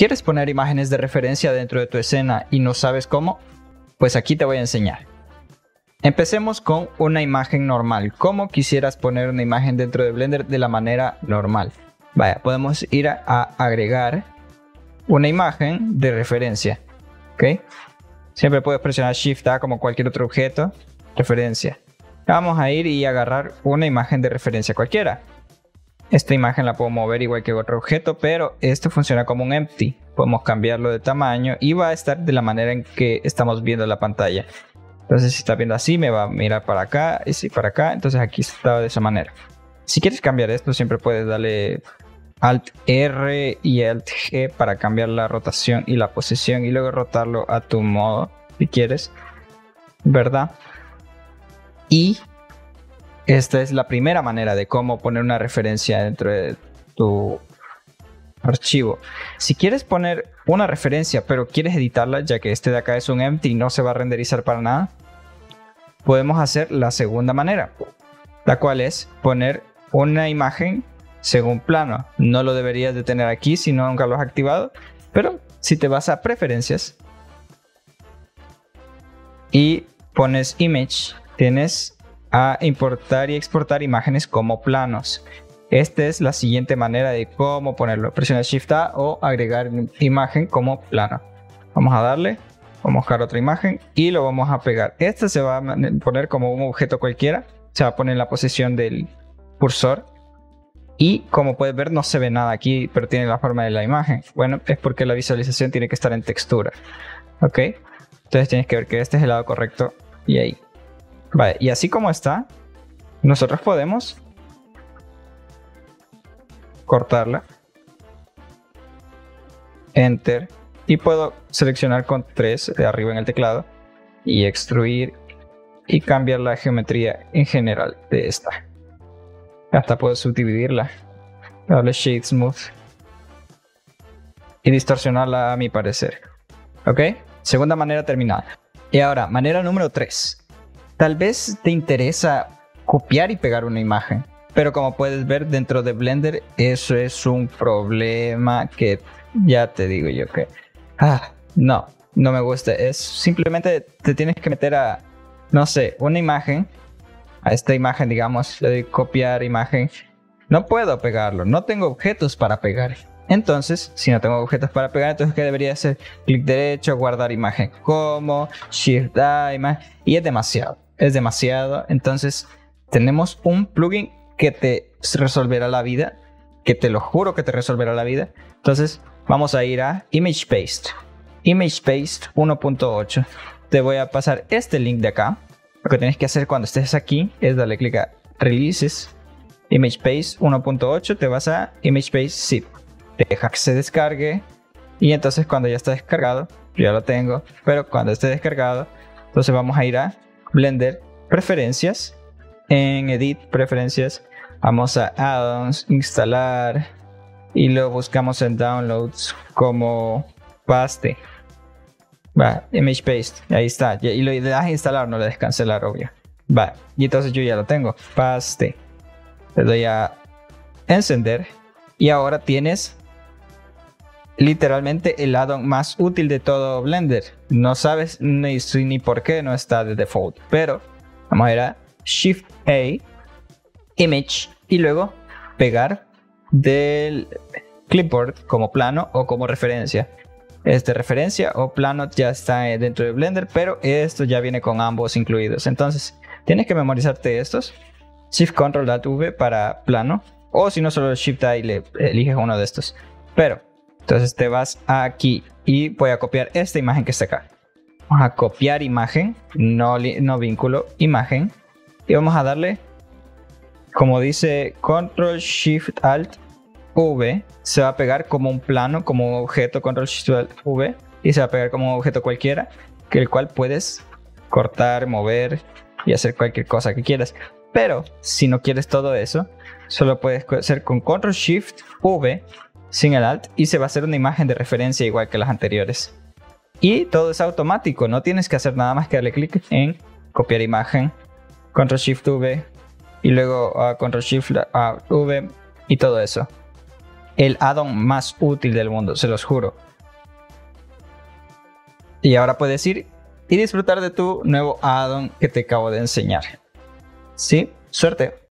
¿Quieres poner imágenes de referencia dentro de tu escena y no sabes cómo? Pues aquí te voy a enseñar. Empecemos con una imagen normal. ¿Cómo quisieras poner una imagen dentro de Blender de la manera normal? Vaya, podemos ir a, agregar una imagen de referencia. ¿Ok? Siempre puedes presionar Shift A como cualquier otro objeto. Referencia. Vamos a ir y agarrar una imagen de referencia cualquiera. Esta imagen la puedo mover igual que otro objeto, pero esto funciona como un empty. Podemos cambiarlo de tamaño y va a estar de la manera en que estamos viendo la pantalla. Entonces, si está viendo así, me va a mirar para acá y si para acá. Entonces, aquí está de esa manera. Si quieres cambiar esto, siempre puedes darle Alt R y Alt G para cambiar la rotación y la posición y luego rotarlo a tu modo si quieres, ¿verdad? Y esta es la primera manera de cómo poner una referencia dentro de tu archivo. Si quieres poner una referencia pero quieres editarla, ya que este de acá es un empty y no se va a renderizar para nada, podemos hacer la segunda manera, la cual es poner una imagen según plano. No lo deberías de tener aquí si no nunca lo has activado, pero si te vas a preferencias y pones image, tienes a importar y exportar imágenes como planos. Esta es la siguiente manera de cómo ponerlo. Presiona Shift A o agregar imagen como plano. Vamos a darle, vamos a buscar otra imagen y lo vamos a pegar. Este se va a poner como un objeto cualquiera. Se va a poner en la posición del cursor. Y como puedes ver no se ve nada aquí, pero tiene la forma de la imagen. Bueno, es porque la visualización tiene que estar en textura. ¿Ok? Entonces tienes que ver que este es el lado correcto y ahí. Vale, y así como está, nosotros podemos cortarla. Enter. Y puedo seleccionar con 3 de arriba en el teclado y extruir y cambiar la geometría en general de esta. Hasta puedo subdividirla. Darle Shade Smooth. Y distorsionarla a mi parecer. ¿Ok? Segunda manera terminada. Y ahora, manera número 3. Tal vez te interesa copiar y pegar una imagen, pero como puedes ver dentro de Blender eso es un problema que ya te digo yo que ah, no, no me gusta. Es simplemente te tienes que meter a, no sé, una imagen, a esta imagen digamos, le doy copiar imagen. No puedo pegarlo, no tengo objetos para pegar. Entonces, si no tengo objetos para pegar, entonces ¿qué debería hacer? Clic derecho, guardar imagen como, Shift A, y es demasiado es demasiado. Entonces, tenemos un plugin que te resolverá la vida, que te lo juro que te resolverá la vida. Entonces, vamos a ir a Image Paste. Image Paste 1.8. Te voy a pasar este link de acá. Lo que tienes que hacer cuando estés aquí es darle clic a Releases, Image Paste 1.8, te vas a Image Paste Zip. Deja que se descargue y entonces cuando ya está descargado, yo ya lo tengo, pero cuando esté descargado, entonces vamos a ir a Blender, preferencias. En Edit, preferencias, vamos a Add-ons, instalar y lo buscamos en Downloads como Paste. Va, Image Paste, ahí está. Y lo das a instalar, no le des cancelar, obvio. Va, y entonces yo ya lo tengo. Paste. Le doy a encender y ahora tienes literalmente el addon más útil de todo Blender. No sabes ni, ni por qué no está de default, pero vamos a ir a Shift A, Image y luego pegar del clipboard como plano o como referencia. Este referencia o plano ya está dentro de Blender, pero esto ya viene con ambos incluidos. Entonces, tienes que memorizarte estos. Shift Control V para plano, o si no, solo Shift A y le eliges uno de estos. Pero entonces te vas aquí y voy a copiar esta imagen que está acá. Vamos a copiar imagen, no, no vínculo, imagen. Y vamos a darle, como dice Control Shift Alt V, se va a pegar como un plano, como un objeto Control Shift Alt V. Y se va a pegar como un objeto cualquiera, que el cual puedes cortar, mover y hacer cualquier cosa que quieras. Pero si no quieres todo eso, solo puedes hacer con Control Shift V sin el alt y se va a hacer una imagen de referencia igual que las anteriores. Y todo es automático, no tienes que hacer nada más que darle clic en copiar imagen, control shift V y luego uh, control shift V y todo eso. El addon más útil del mundo, se los juro. Y ahora puedes ir y disfrutar de tu nuevo add-on que te acabo de enseñar. ¿Sí? Suerte.